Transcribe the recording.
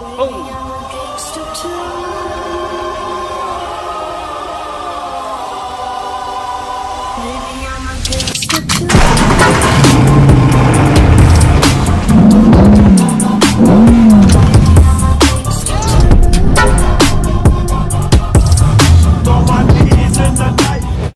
Boom.